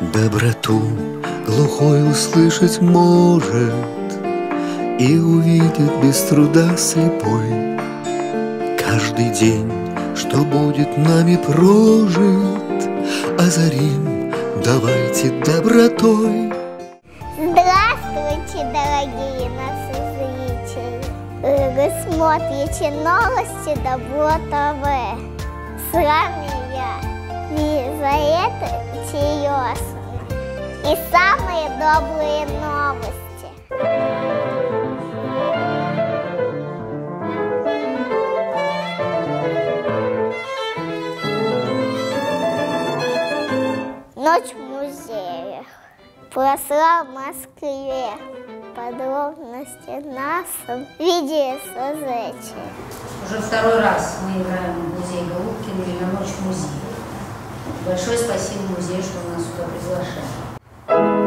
Доброту глухой услышать может И увидит без труда слепой Каждый день, что будет нами прожит Озарим, давайте добротой Здравствуйте, дорогие наши зрители! Вы смотрите новости Добро ТВ. С вами я, Лизавета Серьезна. И самые добрые новости. Ночь в музеях прошла в Москве. Подробности в нашем видео Уже второй раз мы играем в музей Голубкина или на ночь в музее. Большое спасибо музею, что нас сюда приглашали.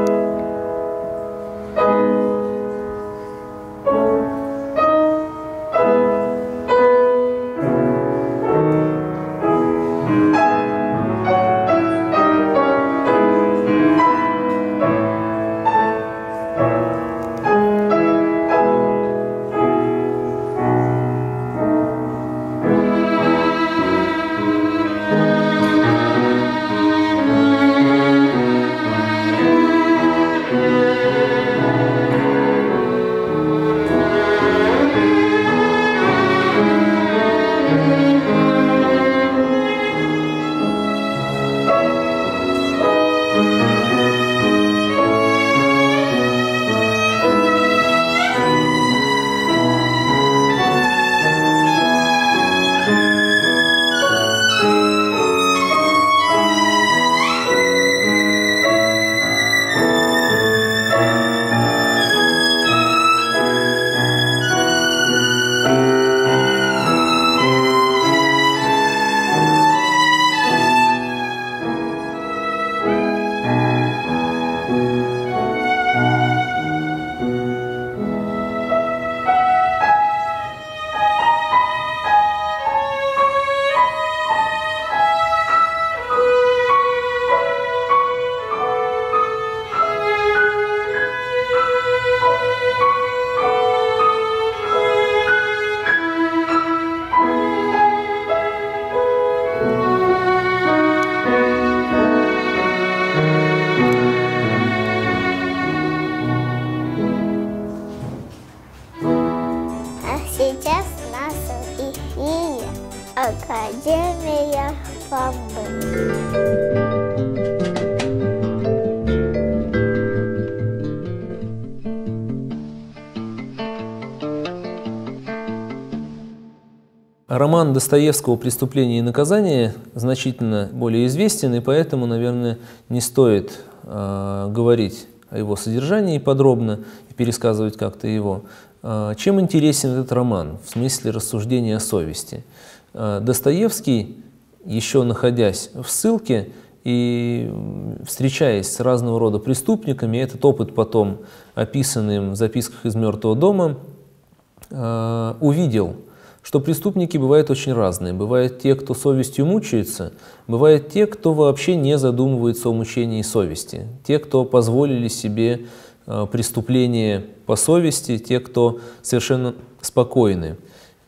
Роман Достоевского «Преступление и наказание» значительно более известен, и поэтому, наверное, не стоит э, говорить о его содержании подробно и пересказывать как-то его. Э, чем интересен этот роман в смысле рассуждения о совести? Э, Достоевский, еще находясь в ссылке и встречаясь с разного рода преступниками, этот опыт потом описанный им в записках из «Мертвого дома», э, увидел, что преступники бывают очень разные. Бывают те, кто совестью мучается, бывают те, кто вообще не задумывается о мучении совести, те, кто позволили себе э, преступление по совести, те, кто совершенно спокойны.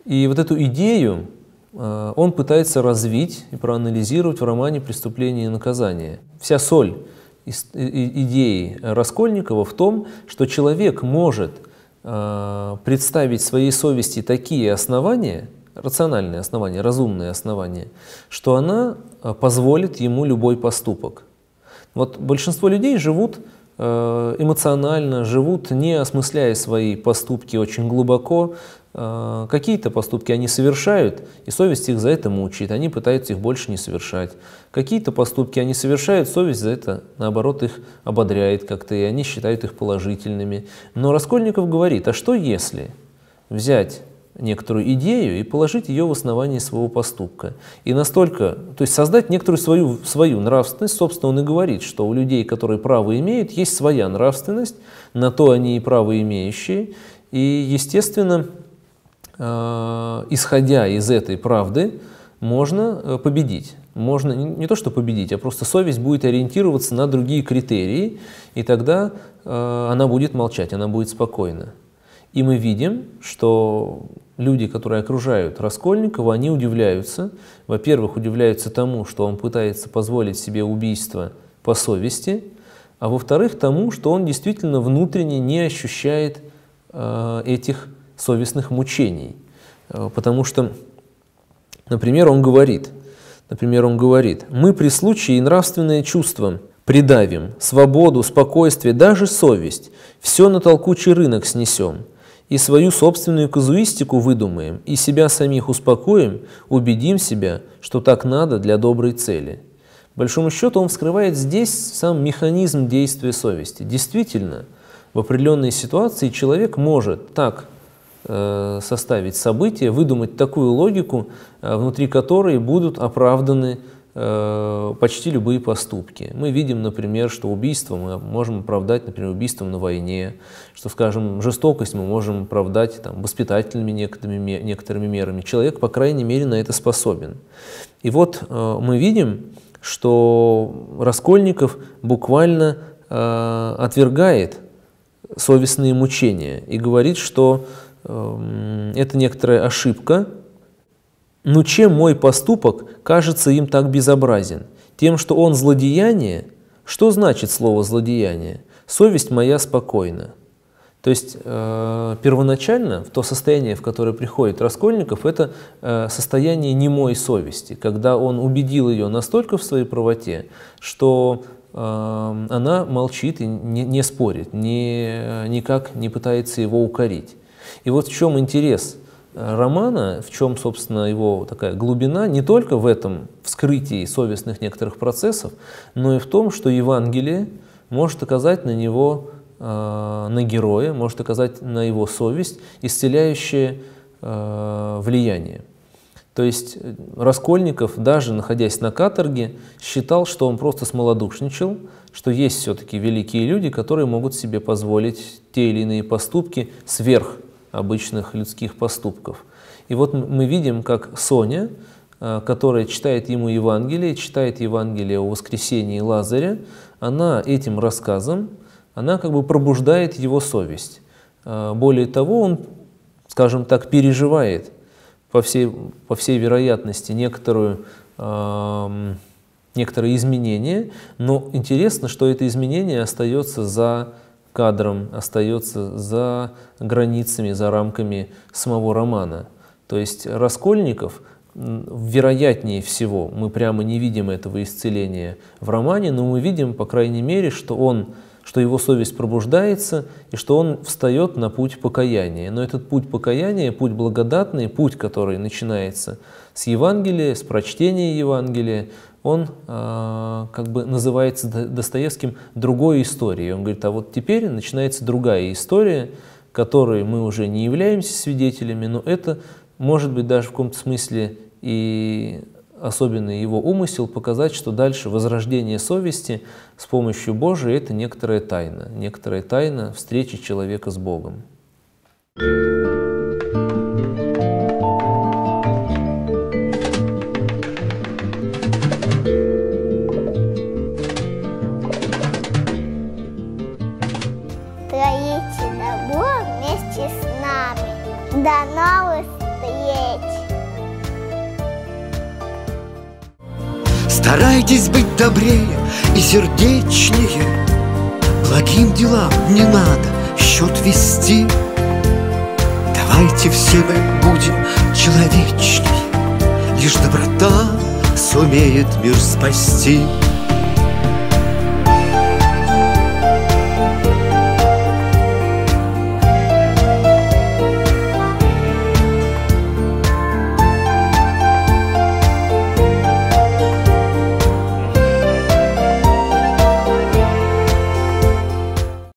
И вот эту идею э, он пытается развить и проанализировать в романе «Преступление и наказание». Вся соль идеи Раскольникова в том, что человек может представить своей совести такие основания, рациональные основания, разумные основания, что она э, позволит ему любой поступок. Вот большинство людей живут э, эмоционально, живут не осмысляя свои поступки очень глубоко. Э, Какие-то поступки они совершают, и совесть их за это мучает, они пытаются их больше не совершать. Какие-то поступки они совершают, совесть за это, наоборот, их ободряет как-то, и они считают их положительными. Но Раскольников говорит, а что если взять некоторую идею и положить ее в основании своего поступка. И настолько, то есть создать некоторую свою, свою нравственность, собственно, он и говорит, что у людей, которые право имеют, есть своя нравственность, на то они и право имеющие. И, естественно, исходя из этой правды, можно э, победить. Можно не то, что победить, а просто совесть будет ориентироваться на другие критерии, и тогда э, она будет молчать, она будет спокойна. И мы видим, что люди, которые окружают Раскольникова, они удивляются. Во-первых, удивляются тому, что он пытается позволить себе убийство по совести, а во-вторых, тому, что он действительно внутренне не ощущает э, этих совестных мучений. Э, потому что, например, он говорит, например, он говорит, мы при случае нравственное чувство придавим, свободу, спокойствие, даже совесть, все на толкучий рынок снесем, и свою собственную казуистику выдумаем, и себя самих успокоим, убедим себя, что так надо для доброй цели. большому счету он вскрывает здесь сам механизм действия совести. Действительно, в определенной ситуации человек может так составить события, выдумать такую логику, э, внутри которой будут оправданы э, почти любые поступки. Мы видим, например, что убийство мы можем оправдать, например, убийством на войне, что, скажем, жестокость мы можем оправдать там, воспитательными некоторыми, некоторыми мерами. Человек, по крайней мере, на это способен. И вот мы видим, что Раскольников буквально отвергает совестные мучения и говорит, что это некоторая ошибка. Но чем мой поступок кажется им так безобразен? Тем, что он злодеяние? Что значит слово злодеяние? Совесть моя спокойна. То есть э, первоначально в то состояние, в которое приходит Раскольников, это э, состояние немой совести, когда он убедил ее настолько в своей правоте, что э, она молчит и не, не спорит, не, никак не пытается его укорить. И вот в чем интерес э, романа, в чем, собственно, его такая глубина, не только в этом вскрытии совестных некоторых процессов, но и в том, что Евангелие может оказать на него, э, на героя, может оказать на его совесть исцеляющее э, влияние. То есть Раскольников, даже находясь на каторге, считал, что он просто смолодушничал, что есть все-таки великие люди, которые могут себе позволить те или иные поступки сверх обычных людских поступков. И вот мы видим, как Соня, э, которая читает ему Евангелие, читает Евангелие о воскресении Лазаря, она этим рассказом, она как бы пробуждает его совесть. Э, более того, он, скажем так, переживает по всей, по всей вероятности некоторую, э, некоторые изменения, но интересно, что это изменение остается за кадром остается за границами, за рамками самого романа. То есть Раскольников, вероятнее всего, мы прямо не видим этого исцеления в романе, но мы видим, по крайней мере, что он что его совесть пробуждается и что он встает на путь покаяния. Но этот путь покаяния, путь благодатный, путь, который начинается с Евангелия, с прочтения Евангелия, он э, как бы называется Достоевским другой историей. Он говорит, а вот теперь начинается другая история, которой мы уже не являемся свидетелями, но это может быть даже в каком-то смысле и особенный его умысел показать, что дальше возрождение совести с помощью Божией – это некоторая тайна, некоторая тайна встречи человека с Богом. До Старайтесь быть добрее и сердечнее. Благим делам не надо счет вести. Давайте все мы будем человечнее. Лишь доброта сумеет мир спасти